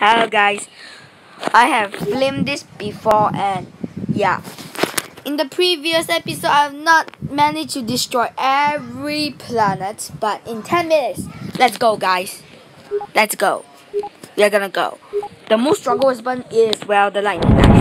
Hello guys, I have filmed this before and yeah. In the previous episode, I have not managed to destroy every planet, but in 10 minutes, let's go guys. Let's go. We are gonna go. The most struggle weapon is, well, the lightning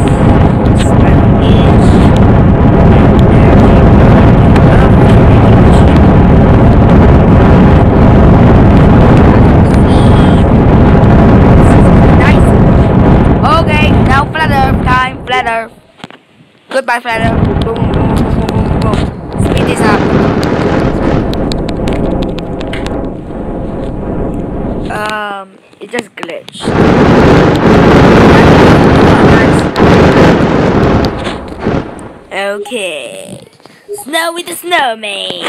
Goodbye, Flatter. Boom, boom, boom, boom, boom. Speed this up. Um, it just glitched. Okay. Snow with the Snowman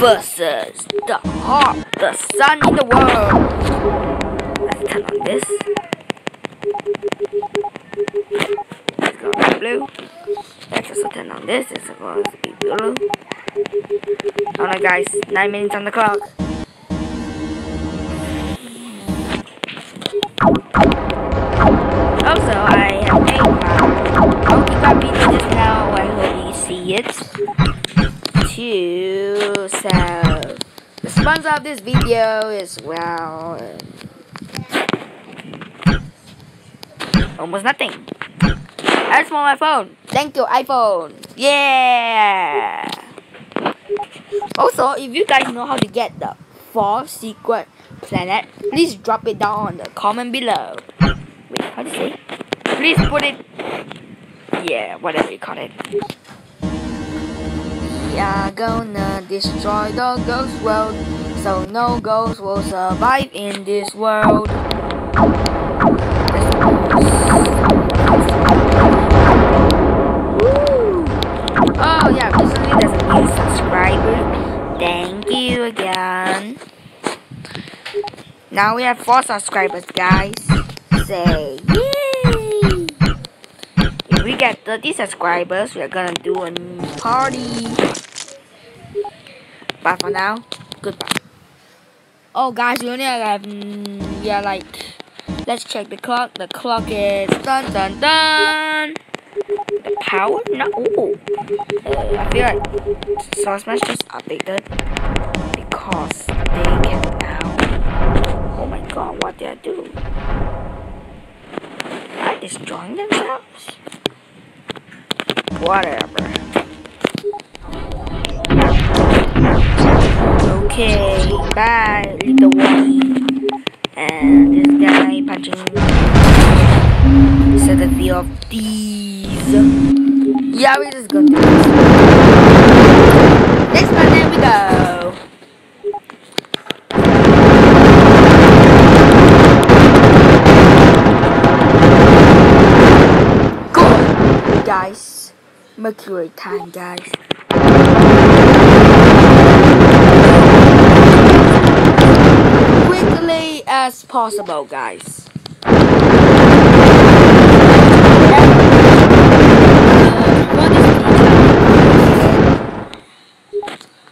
versus the heart, the sun in the world. Let's turn on this. Blue. Extra something on this is supposed to be blue. Alright guys, 9 minutes on the clock. Also, I have a got video just now. I hope you see it. Two, so the sponsor of this video is well, almost nothing. That's for my phone. Thank you, iPhone. Yeah. Also, if you guys know how to get the fourth secret planet, please drop it down on the comment below. Wait, how do you say? Please put it. Yeah, whatever you call it. We are gonna destroy the ghost world, so no ghost will survive in this world. Now we have four subscribers, guys. Say yay! If we get 30 subscribers, we're gonna do a party. But for now, goodbye. Oh, guys, we only have mm, yeah, like let's check the clock. The clock is dun dun dun. The power? No. Uh, I feel like Solar Smash just updated because they can my what I do? They destroying themselves? Whatever. Okay, bye, little one. And this guy punching of the of these. Yeah, we're just gonna this. Next one, there we go. guys. Mercury time, guys. Quickly as possible, guys.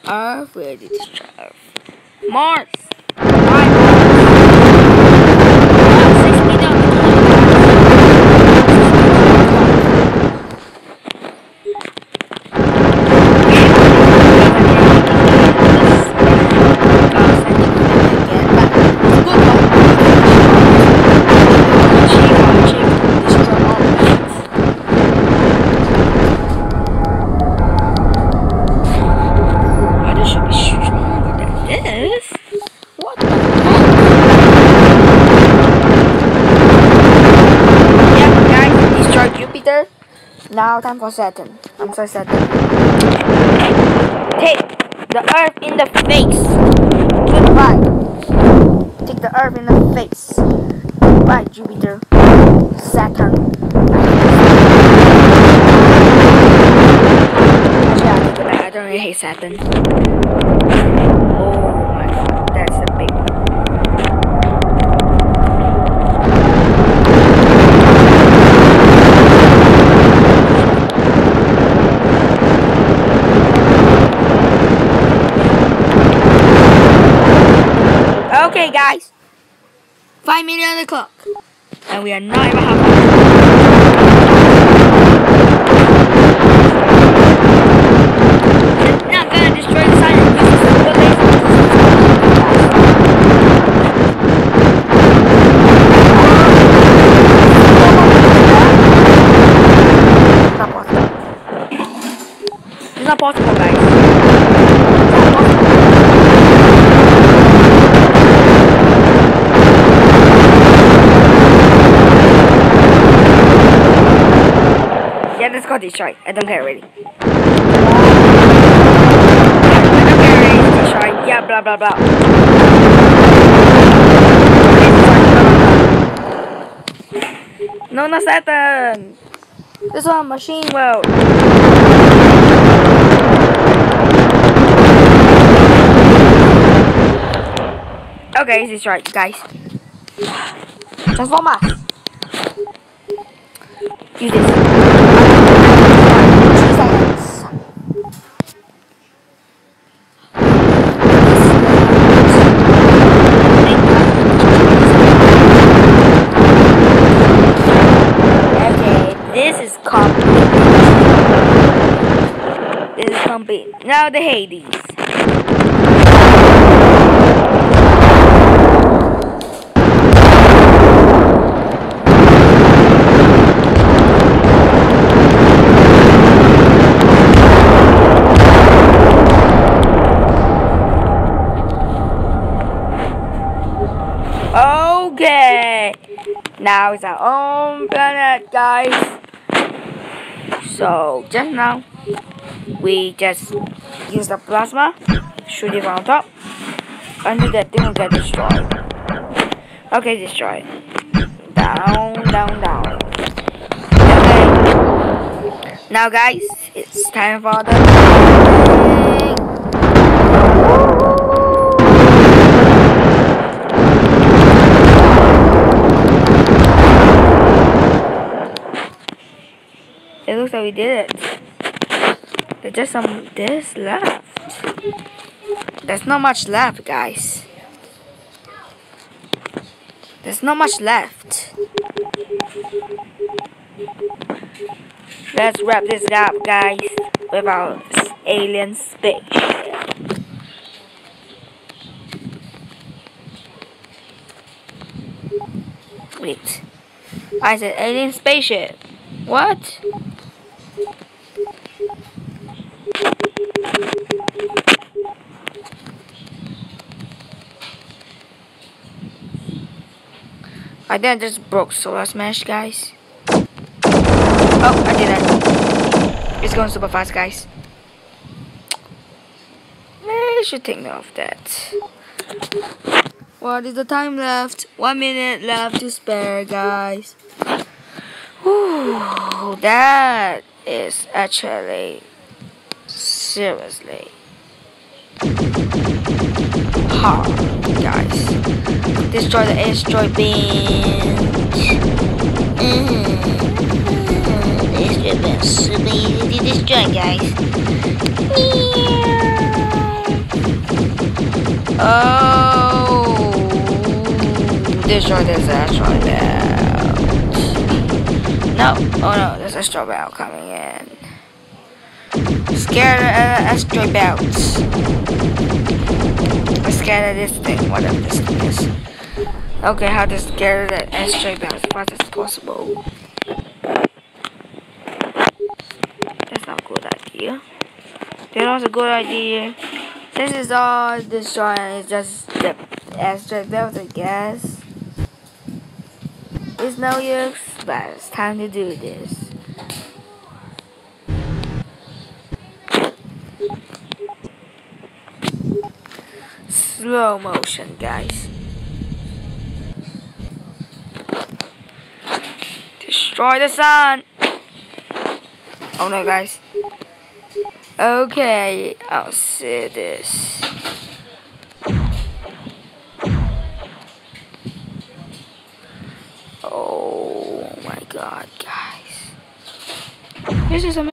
Earth, where did? Mars! Now time for Saturn. I'm sorry, Saturn. Take the Earth in the face. Goodbye. Take the Earth in the face. Goodbye, Jupiter. Saturn. Actually, I don't really hate Saturn. Okay, guys. Five minutes on the clock. And we are not even halfway. Not gonna destroy and use the. It's not possible. It's not possible, guys. It's not possible. Yeah, let's go destroy. I don't care really. I don't care really. Destroy. Yeah, blah blah blah. No, not Saturn. This one, machine world. Okay, this is right, guys. Transformer. Use this. Two seconds. Okay, this is complete. This is complete. Now the Hades. Okay. Now it's our own planet, guys. So just now, we just use the plasma, shoot it on top, until that thing will get destroyed. Okay, destroyed. Down, down, down. Okay. Now, guys, it's time for the. It looks like we did it. There's just some this left. There's not much left, guys. There's not much left. Let's wrap this up, guys, with our alien spaceship. Wait. I said alien spaceship. What? I then just broke Solar Smash, guys. Oh, I did that. It's going super fast, guys. I should take note of that. What is the time left? One minute left to spare, guys. Whew, that is actually seriously hard, guys. Destroy the asteroid beam. Mm. Asteroid beam super easy to destroy, guys. Oh, destroy this asteroid belt. No, oh no, there's a straw belt coming in. Scared of uh, asteroid belts. Scared of this thing, whatever this thing is. Okay, how to scare the belt as fast as possible. That's not a good idea. That's not a good idea. This is all destroying, it's just the asteroid belt, I guess. It's no use, but it's time to do this. Slow motion, guys. Destroy the sun! Oh no, guys. Okay, I'll see this. Oh my god, guys. This is amazing.